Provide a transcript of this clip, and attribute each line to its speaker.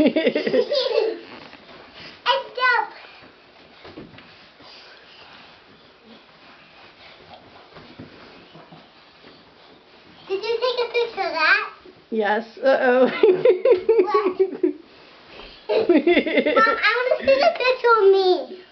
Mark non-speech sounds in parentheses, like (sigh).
Speaker 1: up. Did you take a picture of that?
Speaker 2: yes. Uh-oh. (laughs)
Speaker 1: Mom, I want to take a picture of me.